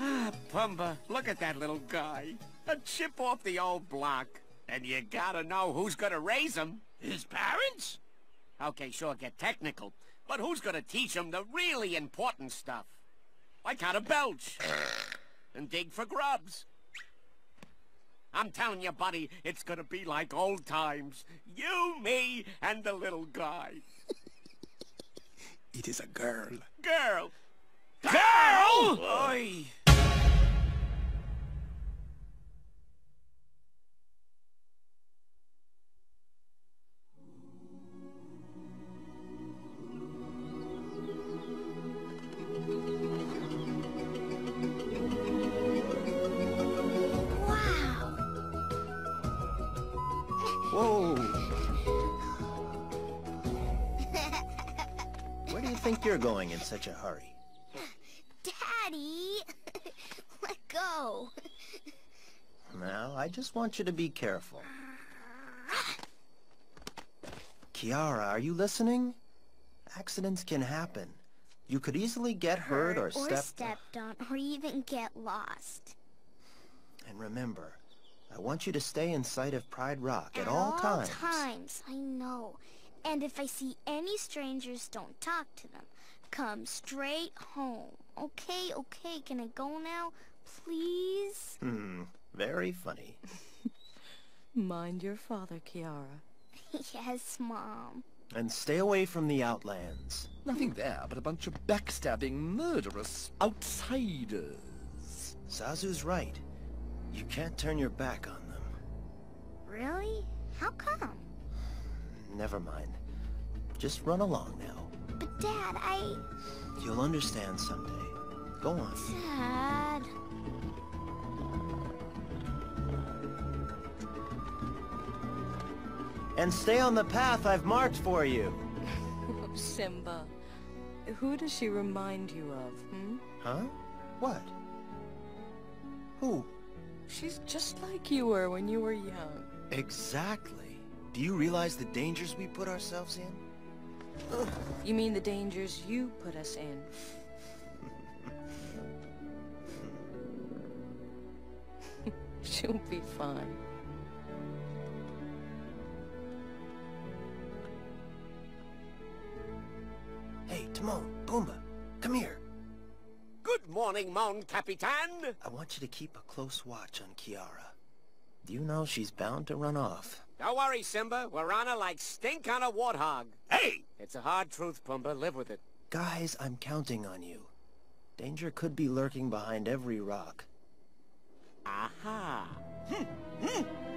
Ah, Pumbaa, look at that little guy. A chip off the old block. And you gotta know who's gonna raise him. His parents? Okay, sure, get technical. But who's gonna teach him the really important stuff? Like how to belch. and dig for grubs. I'm telling you, buddy, it's gonna be like old times. You, me, and the little guy. It is a girl. Girl! Girl! Oi! Whoa! Where do you think you're going in such a hurry? Daddy! Let go. Now, I just want you to be careful. Kiara, are you listening? Accidents can happen. You could easily get hurt or or step... stepped on, or even get lost. And remember, I want you to stay in sight of Pride Rock at, all times. all times, I know. And if I see any strangers, don't talk to them. Come straight home. Okay, okay, can I go now? Please? Hmm, very funny. Mind your father, Kiara. yes, Mom. And stay away from the Outlands. Nothing there but a bunch of backstabbing, murderous outsiders. Zazu's right. You can't turn your back on them. Really? How come? Never mind. Just run along now. But Dad, I... You'll understand someday. Go on. Dad... And stay on the path I've marked for you. Simba. Who does she remind you of, hmm? Huh? What? Who? She's just like you were when you were young. Exactly. Do you realize the dangers we put ourselves in? You mean the dangers you put us in? She'll be fine. Hey, Timon, Pumbaa, come here. Good morning, Mon Capitan. I want you to keep a close watch on Kiara. Do you know she's bound to run off? Don't worry, Simba. We're on her like stink on a warthog. Hey! It's a hard truth, Pumbaa. Live with it. Guys, I'm counting on you. Danger could be lurking behind every rock. Aha! Hmm, hmm.